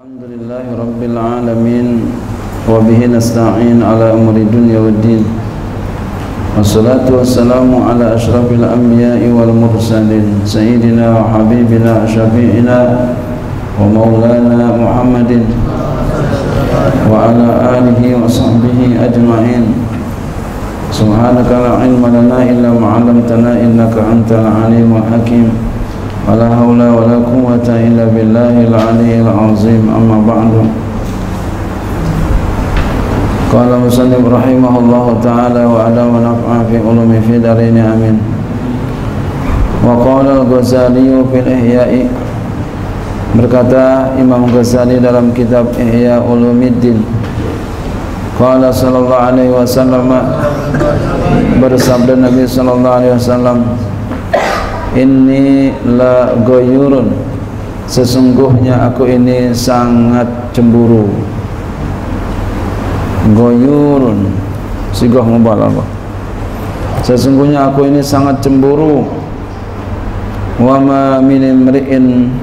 الحمد لله رب العالمين وبه نستعين على أمر الدنيا والدين. والصلاة والسلام على أشرف الأنبياء والمرسلين سيدنا وحبيبنا شفيعنا ومولانا محمد وعلى آله وصحبه أجمعين. سبحانك لا علم لنا إلا ما علمتنا إنك أنت العليم الحكيم. ولا حول ولا قوة إلا بالله العلي العظيم أما بعد قال مسلم رحمه الله تعالى وعلى ونفع في علوم في دارين آمين وقال الغزالي في الإحياء berkata Imam Ghazali dalam kitab Ihya Ulumuddin Qala sallallahu alaihi wasallam bersabda Nabi sallallahu alaihi wasallam Inni la goyurun. Sesungguhnya aku ini sangat cemburu. Goyurun. Sigah mubalagah Sesungguhnya aku ini sangat cemburu. Wa ma min imri'in.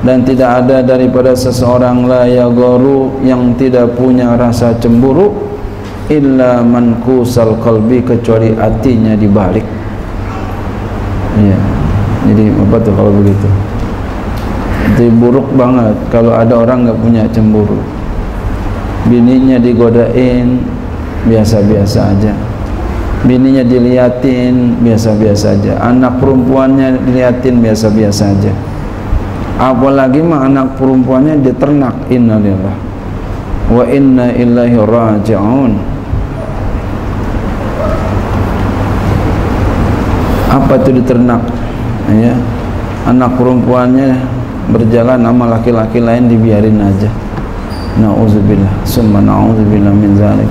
Dan tidak ada daripada seseorang la yaghuru yang tidak punya rasa cemburu. Illa man kusal qalbi kecuali hatinya dibalik Iya. Jadi apa tuh kalau begitu? Itu buruk banget kalau ada orang nggak punya cemburu. Bininya digodain biasa-biasa aja. Bininya diliatin biasa-biasa aja. Anak perempuannya diliatin biasa-biasa aja. Apalagi mah anak perempuannya diternak innalillah wa inna ilaihi raji'un. Apa itu diternak? Ya. Anak perempuannya berjalan sama laki-laki lain dibiarin aja. Na'udzubillah. Summa na'udzubillah min zalik.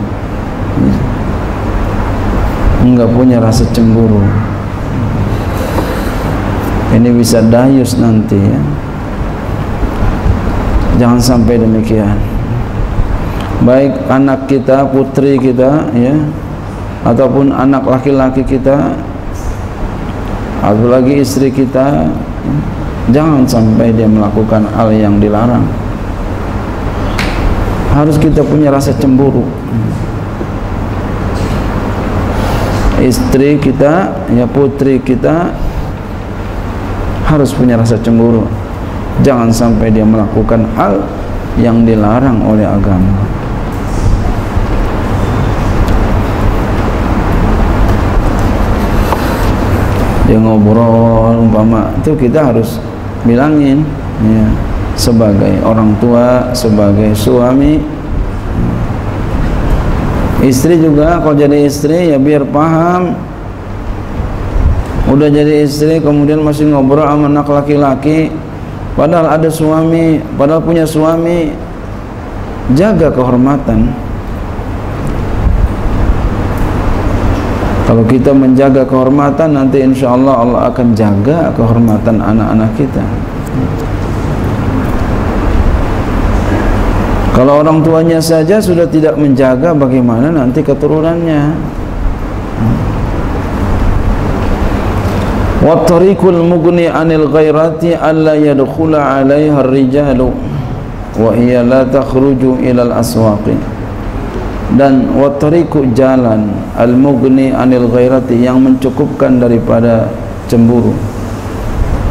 Enggak punya rasa cemburu. Ini bisa dayus nanti ya. Jangan sampai demikian. Baik anak kita putri kita ya ataupun anak laki-laki kita apalagi istri kita jangan sampai dia melakukan hal yang dilarang. Harus kita punya rasa cemburu. Istri kita ya putri kita harus punya rasa cemburu. Jangan sampai dia melakukan hal yang dilarang oleh agama dia ngobrol umpama itu kita harus bilangin ya sebagai orang tua sebagai suami. Istri juga kalau jadi istri ya biar paham. Udah jadi istri kemudian masih ngobrol sama anak laki-laki padahal ada suami padahal punya suami. Jaga kehormatan Kalau kita menjaga kehormatan nanti insya Allah Allah akan jaga kehormatan anak-anak kita. Kalau orang tuanya saja sudah tidak menjaga bagaimana nanti keturunannya. Wa tariqul mughni 'anil ghairati alla yadkhula 'alaiha ar-rijalu wa hiya la takhruju ila al-aswaqi dan watariku jalan al-mughni anil ghairati yang mencukupkan daripada cemburu.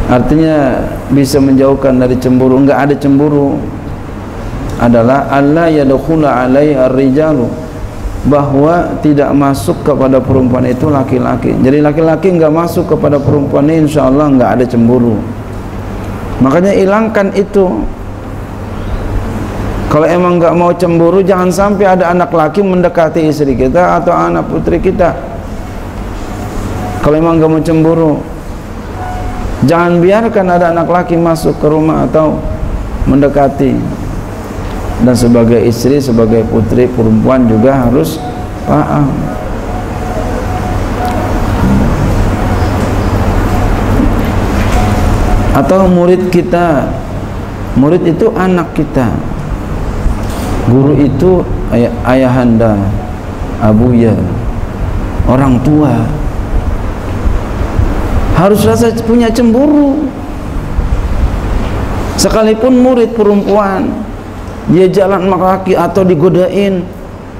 Artinya bisa menjauhkan dari cemburu. Enggak ada cemburu. Adalah Allah yadkhula alai ar-rijalu. Bahwa tidak masuk kepada perempuan itu laki-laki. Jadi laki-laki enggak masuk kepada perempuan ini insyaallah enggak ada cemburu. Makanya hilangkan itu kalau emang nggak mau cemburu jangan sampai ada anak laki mendekati istri kita atau anak putri kita. Kalau emang nggak mau cemburu jangan biarkan ada anak laki masuk ke rumah atau mendekati. Dan sebagai istri sebagai putri perempuan juga harus paham. Atau murid kita. Murid itu anak kita guru itu ay ayahanda abuya orang tua. Harus rasa punya cemburu. Sekalipun murid perempuan dia jalan kaki atau digodain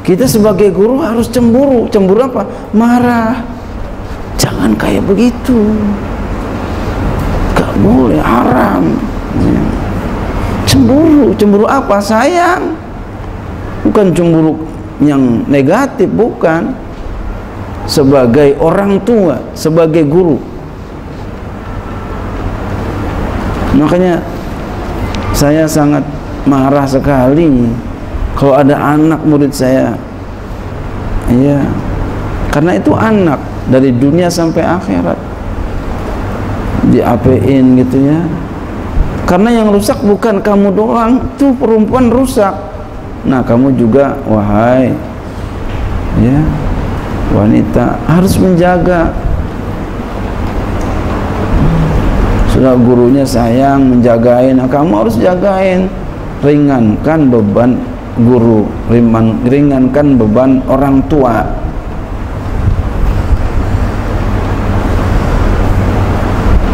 kita sebagai guru harus cemburu. Cemburu apa? Marah. Jangan kayak begitu. Gak boleh haram. Cemburu. Cemburu apa? Sayang bukan cemburu yang negatif bukan. Sebagai orang tua sebagai guru. Makanya saya sangat marah sekali kalau ada anak murid saya. Iya. Karena itu anak dari dunia sampai akhirat. Diapain gitu ya? Karena yang rusak bukan kamu doang tuh perempuan rusak nah kamu juga wahai ya wanita harus menjaga. Sudah gurunya sayang menjagain nah, kamu harus jagain. Ringankan beban guru ringan, ringankan beban orang tua.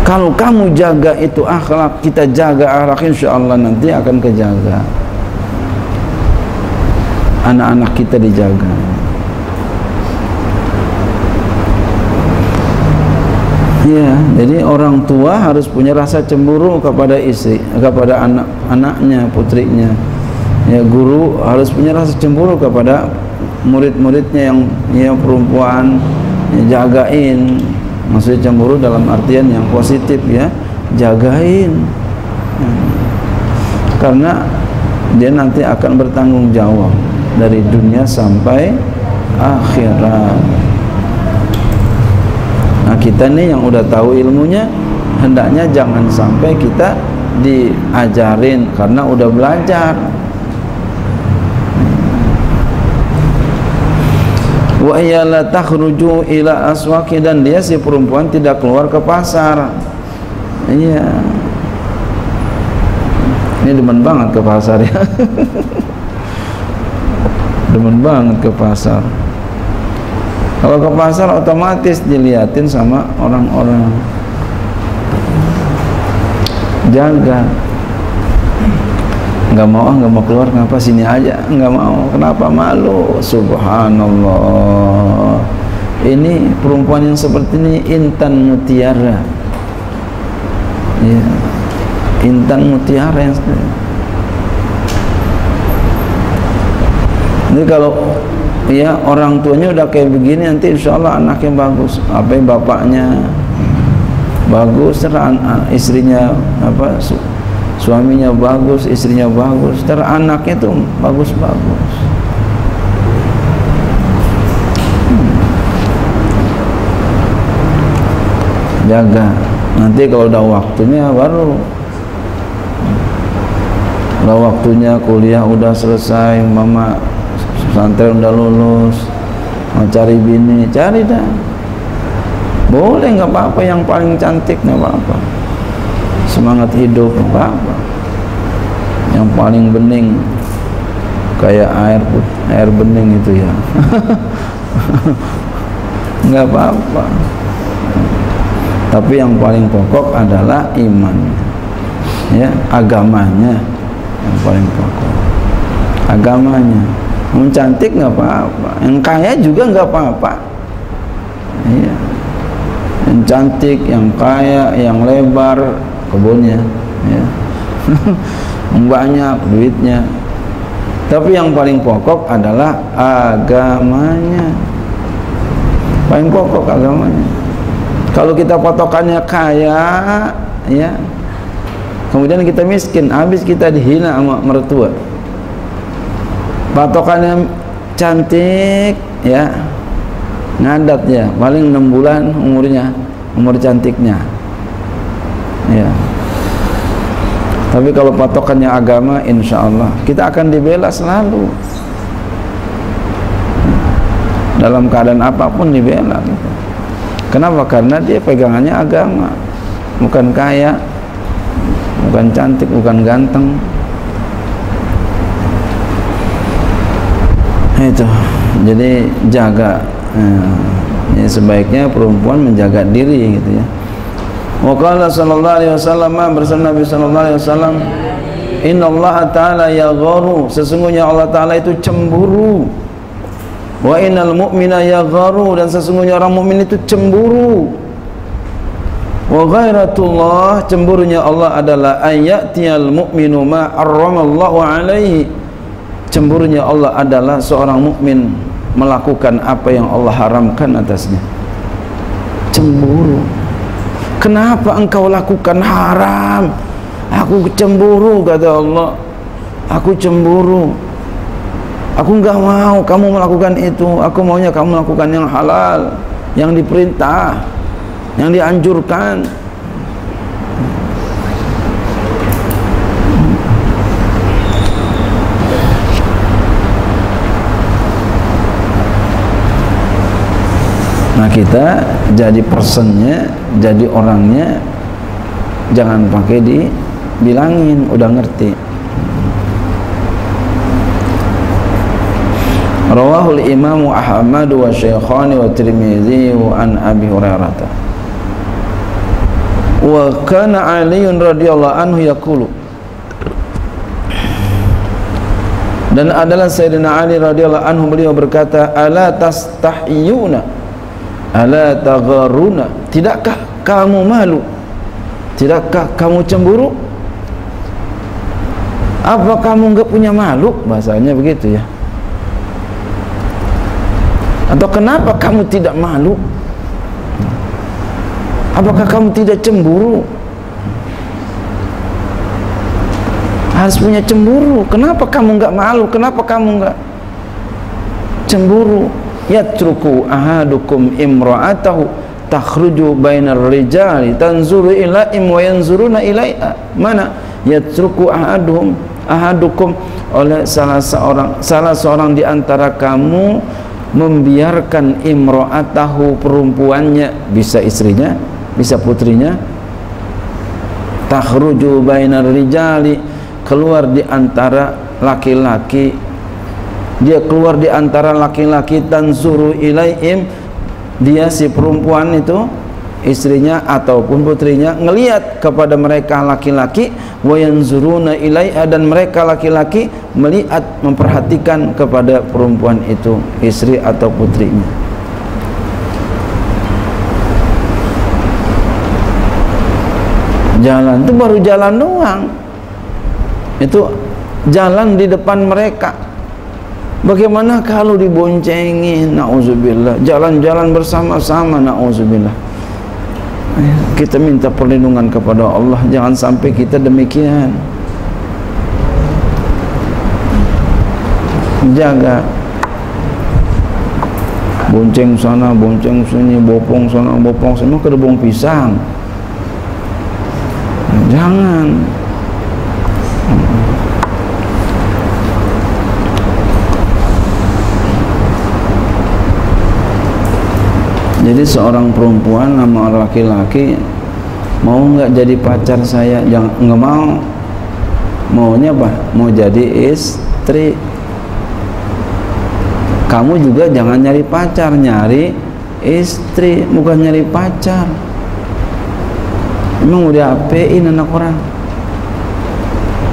Kalau kamu jaga itu akhlak kita jaga akhlak insya Allah nanti akan kejaga anak-anak kita dijaga. Ya, jadi orang tua harus punya rasa cemburu kepada istri, kepada anak-anaknya, putrinya. Ya guru harus punya rasa cemburu kepada murid-muridnya yang yang perempuan ya, jagain. Maksudnya cemburu dalam artian yang positif ya. Jagain. Ya. karena dia nanti akan bertanggung jawab dari dunia sampai akhirat. Nah kita nih yang udah tahu ilmunya hendaknya jangan sampai kita diajarin karena udah belajar. Wa iya la takhruju ila aswaqi dan dia si perempuan tidak keluar ke pasar. Iya. Ini demen banget ke pasar ya demen banget ke pasar. Kalau ke pasar otomatis diliatin sama orang-orang. Jaga. Nggak mau nggak mau keluar kenapa sini aja? Nggak mau. Kenapa malu? Subhanallah. Ini perempuan yang seperti ini intan mutiara. Ya intan mutiara yang ini kalau ya orang tuanya udah kayak begini nanti insya Allah anaknya bagus apa bapaknya bagus terus istrinya apa suaminya bagus, istrinya bagus, ter anaknya tuh bagus-bagus. Jaga. Nanti kalau udah waktunya baru udah waktunya kuliah udah selesai, mama pesantren udah lulus, mau cari bini, cari dah. Boleh nggak apa-apa yang paling cantik nggak apa-apa. Semangat hidup apa yang paling bening kayak air air bening itu ya. Nggak apa-apa. Tapi yang paling pokok adalah iman. Ya agamanya yang paling pokok. Agamanya yang cantik nggak apa-apa. Yang kaya juga nggak apa-apa. Ya. yang cantik yang kaya yang lebar kebunnya. Ya banyak duitnya. Tapi yang paling pokok adalah agamanya. Paling pokok agamanya. Kalau kita patokannya kaya ya kemudian kita miskin habis kita dihina sama mertua patokannya cantik ya. Ngadat ya. Paling enam bulan umurnya umur cantiknya. Ya. Tapi kalau patokannya agama insya Allah. Kita akan dibela selalu. Dalam keadaan apa pun dibela gitu. kenapa? karena dia pegangannya agama. Bukan kaya bukan cantik, bukan ganteng itu. Jadi jaga ya, sebaiknya perempuan menjaga diri gitu ya. Waqala sallallahu alaihi wasallam bersama Nabi sallallahu alaihi wasallam Inna Allah Ta'ala yagharu Sesungguhnya Allah Ta'ala itu cemburu. Wa innal mu'mina yagharu Dan sesungguhnya orang mukmin itu cemburu. Wa ghairatullah Cemburunya Allah adalah Ayatiyal mu'minu ma'arramallahu alaihi Cemburunya Allah adalah seorang mukmin melakukan apa yang Allah haramkan atasnya. Cemburu. Kenapa engkau lakukan haram? Aku cemburu kata Allah. Aku cemburu. Aku enggak mau kamu melakukan itu. Aku maunya kamu melakukan yang halal yang diperintah yang dianjurkan Nah kita jadi personnya, jadi orangnya jangan pakai dibilangin, udah ngerti. Rawahul Imam Ahmad wa Syekhani wa Tirmidzi an Abi Hurairah. Wa kana Ali radhiyallahu anhu yaqulu Dan adalah Sayyidina Ali radhiyallahu anhu beliau berkata, "Ala tastahyuna?" Ala tagharuna. Tidakkah kamu malu? Tidakkah kamu cemburu? Apa kamu enggak punya malu? Bahasanya begitu ya. Atau kenapa kamu tidak malu? Apakah kamu tidak cemburu? Harus punya cemburu. Kenapa kamu enggak malu? Kenapa kamu enggak cemburu yatruku ahadukum imra'atahu takhruju bainar rijali tanzuru ilaim wa yanzuruna ilaiha. Mana? Yatruku ahaduhum ahadukum oleh salah seorang salah seorang di antara kamu membiarkan imra'atahu perempuannya bisa istrinya bisa putrinya takhruju bainar rijali keluar di antara laki-laki dia keluar di antara laki-laki dan suruh ilaihim. Dia si perempuan itu istrinya ataupun putrinya ngelihat kepada mereka laki-laki wayanzuruna ilaiha dan mereka laki-laki melihat memperhatikan kepada perempuan itu istri atau putrinya. Jalan itu baru jalan doang. Itu jalan di depan mereka Bagaimana kalau diboncengin? Na'udzubillah. Jalan-jalan bersama-sama Na'udzubillah. Kita minta perlindungan kepada Allah. Jangan sampai kita demikian. Jaga. Bonceng sana, bonceng sini Bopong sana, bopong sini. Mau ke pisang. Jangan jadi seorang perempuan sama laki-laki mau nggak jadi pacar saya? Yang nggak mau. Maunya apa? Mau jadi istri. Kamu juga jangan nyari pacar nyari istri bukan nyari pacar. Emang udah apein anak orang?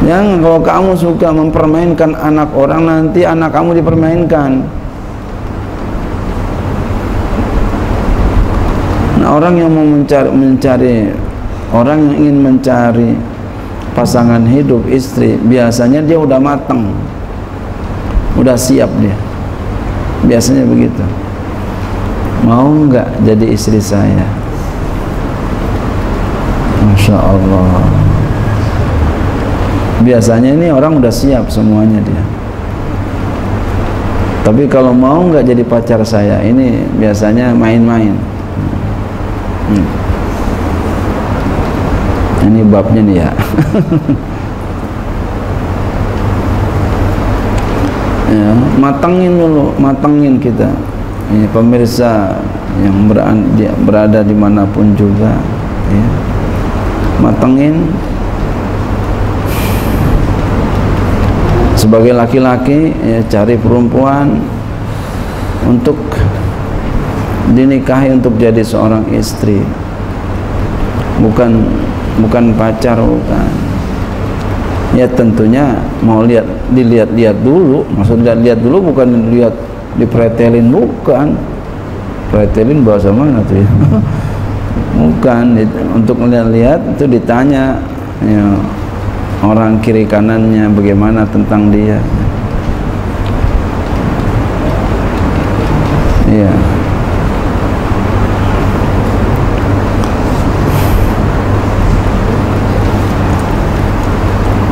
Jangan kalau kamu suka mempermainkan anak orang nanti anak kamu dipermainkan orang yang mau mencari, mencari orang yang ingin mencari pasangan hidup istri biasanya dia udah matang udah siap dia. Biasanya begitu. Mau nggak jadi istri saya? Masya Allah. Biasanya ini orang udah siap semuanya dia. Tapi kalau mau nggak jadi pacar saya ini biasanya main-main hmm. ini babnya nih ya. Ya matangin dulu matangin kita. Ini pemirsa yang berada, di mana pun juga ya. Matangin. Sebagai laki-laki ya cari perempuan untuk dinikahi untuk jadi seorang istri. Bukan bukan pacar bukan. Ya tentunya mau lihat dilihat-lihat dulu. Maksud lihat dulu bukan lihat dipretelin bukan. Pretelin bahasa mana tuh ya? Bukan untuk melihat-lihat itu ditanya ya, orang kiri kanannya bagaimana tentang dia. Iya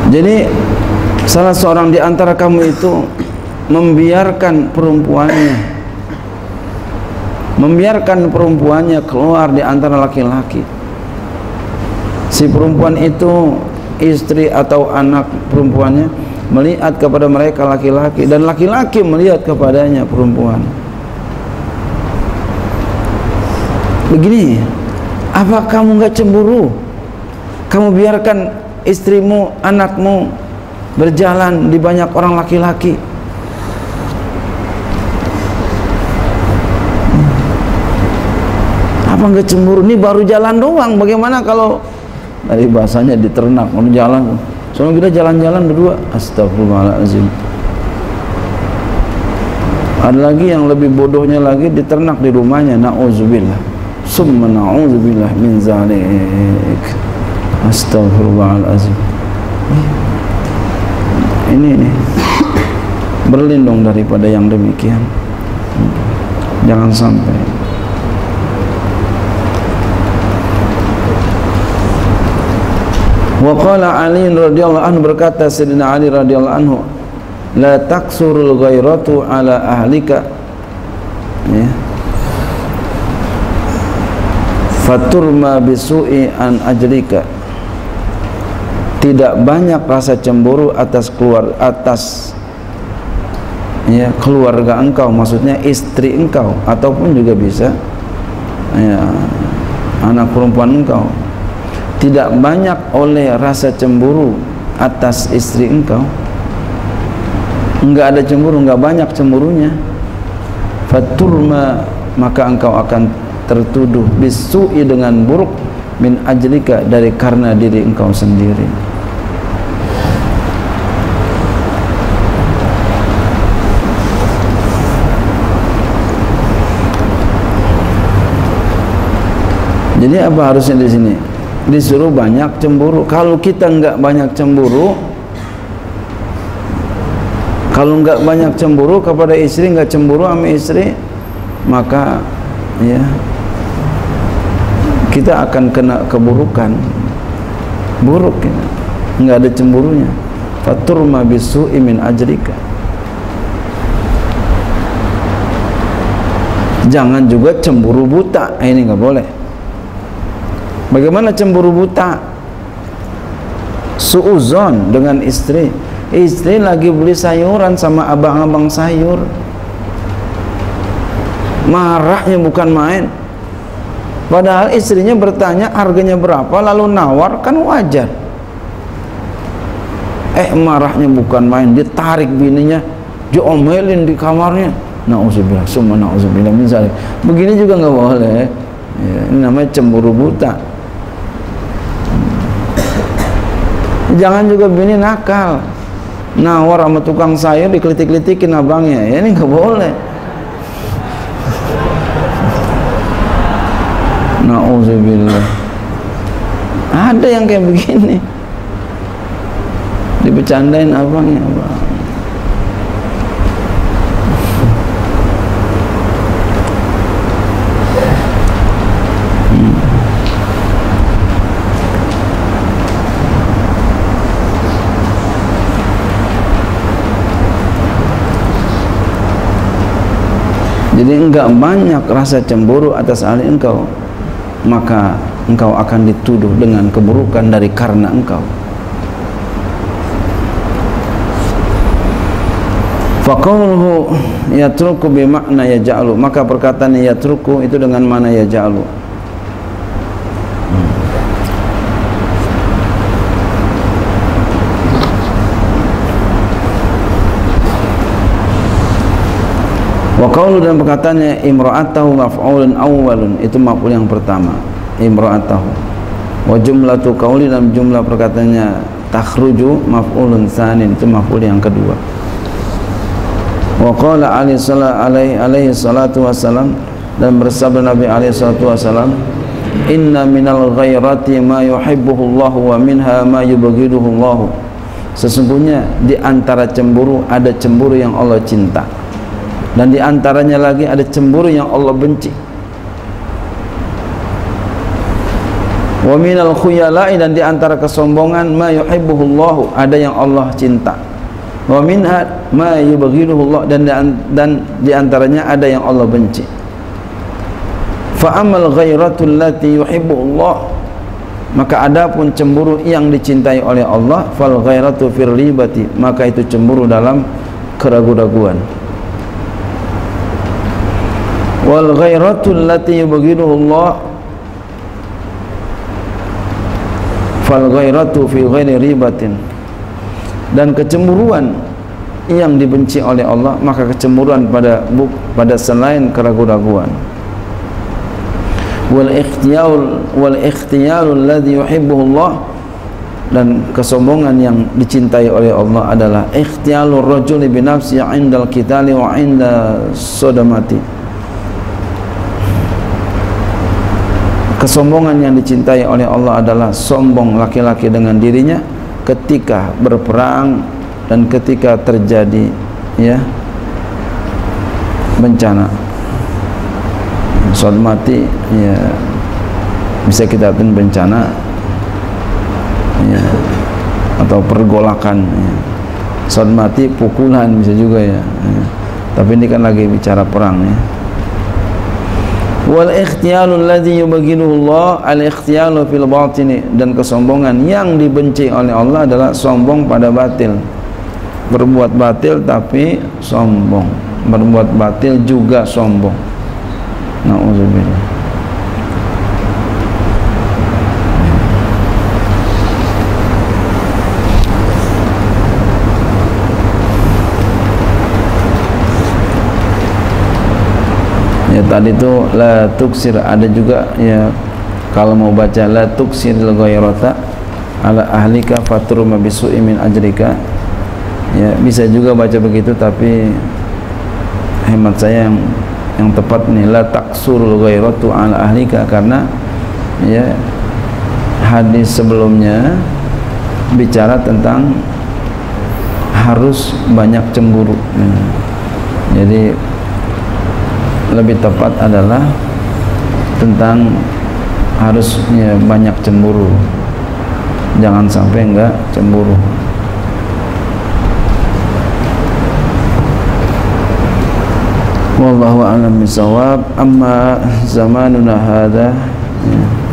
Jadi salah seorang di antara kamu itu membiarkan perempuannya membiarkan perempuannya keluar di antara laki-laki. Si perempuan itu istri atau anak perempuannya melihat kepada mereka laki-laki dan laki-laki melihat kepadanya perempuan. Begini, apa kamu nggak cemburu? Kamu biarkan istrimu, anakmu berjalan di banyak orang laki-laki. Apa enggak cemburu? Ini baru jalan doang. Bagaimana kalau dari bahasanya di ternak, mau jalan. Soalnya kita jalan-jalan berdua. Astagfirullahaladzim. Ada lagi yang lebih bodohnya lagi di ternak di rumahnya. Nauzubillah. Summa nauzubillah min zalik. Astagfirullahaladzim ini ini. Berlindung daripada yang demikian. Jangan sampai. Wa qala Ali radhiyallahu anhu berkata Sayyidina Ali radhiyallahu anhu la taksurul ghairatu ala ahlika. Ya. Faturma bisu'i an ajrika tidak banyak rasa cemburu atas keluar atas ya keluarga engkau maksudnya istri engkau ataupun juga bisa ya anak perempuan engkau. Tidak banyak oleh rasa cemburu atas istri engkau. Enggak ada cemburu enggak banyak cemburunya. Faturma maka engkau akan tertuduh. Bisu'i dengan buruk min ajlika dari karena diri engkau sendiri Jadi apa harusnya di sini? Disuruh banyak cemburu. Kalau kita enggak banyak cemburu, kalau enggak banyak cemburu kepada istri, enggak cemburu sama istri, maka ya kita akan kena keburukan. Buruk ya. Enggak ada cemburunya. Faturma bisu'i min ajrika. Jangan juga cemburu buta. Ini enggak boleh. Bagaimana cemburu buta? Suuzon dengan istri. Istri lagi beli sayuran sama abang-abang sayur. Marahnya bukan main. Padahal istrinya bertanya harganya berapa lalu nawar kan wajar. Eh marahnya bukan main, ditarik bininya, diomelin di kamarnya. Nauzubillah, summa nauzubillah min Begini juga nggak boleh. Ya, ini namanya cemburu buta. Jangan juga bini nakal. Nawar sama tukang sayur dikelitik-kelitikin abangnya. Ya ini nggak boleh. Nauzubillah. Ada yang kayak begini. Dibecandain abangnya abang jadi enggak banyak rasa cemburu atas ahli engkau maka engkau akan dituduh dengan keburukan dari karena engkau. Faqawluhu yatruku bimakna yaja'lu. Maka perkataan yatruku itu dengan mana yaja'lu Wa qawlu dan perkataannya imra'atahu maf'ulun awwalun. Itu maf'ul yang pertama. Imra'atahu. Wa jumlatu qawli dan jumlah perkataannya takhruju maf'ulun tsanin itu maf'ul yang kedua. Wa qala alaihi alaihi salatu wassalam dan bersabda Nabi alaihi salatu wassalam inna minal ghairati ma yuhibbuhu Allah wa minha ma yubghiduhu Allah sesungguhnya di antara cemburu ada cemburu yang Allah cinta dan di antaranya lagi ada cemburu yang Allah benci. Wa minal khuyala'i dan di antara kesombongan ma yuhibbuhu Allah ada yang Allah cinta. Wa minha ma yubghiduhu Allah dan dan di antaranya ada yang Allah benci. Fa amal ghairatul lati yuhibbu Allah maka adapun cemburu yang dicintai oleh Allah. Fal ghairatu fir ribati maka itu cemburu dalam keraguan-raguan wal ghairatul lati yubghiduhu Allah. Fal ghairatu fi ghairi ribatin. Dan kecemburuan yang dibenci oleh Allah maka kecemburuan pada pada selain keraguan-raguan. Wal ikhtiyal wal ikhtiyal alladhi yuhibbuhu Allah. Dan kesombongan yang dicintai oleh Allah adalah ikhtiyalur rajuli bi nafsi 'indal qitali wa 'inda sodamati kesombongan yang dicintai oleh Allah adalah sombong laki-laki dengan dirinya ketika berperang dan ketika terjadi ya bencana. Soal mati ya bisa kita artikan bencana ya atau pergolakan ya. soal mati pukulan bisa juga ya, ya. Tapi ini kan lagi bicara perang ya wal ikhtiyalu alladhi yubghiduhu Allah al ikhtiyalu fil batini. Dan kesombongan yang dibenci oleh Allah adalah sombong pada batil. Berbuat batil tapi sombong. Berbuat batil juga sombong. Na'udzubillah ya tadi itu la tuksir ada juga ya kalau mau baca la tuksir ghairata ala ahlika fatruma bisu'i min ajrika ya bisa juga baca begitu tapi hemat saya yang yang tepat nih la taksurul ghairatu ala ahlika karena ya hadis sebelumnya bicara tentang harus banyak cemburu ya. jadi lebih tepat adalah tentang harusnya banyak cemburu. Jangan sampai enggak cemburu. Wallahu a'lam bisawab amma zamanuna hadha. Ya.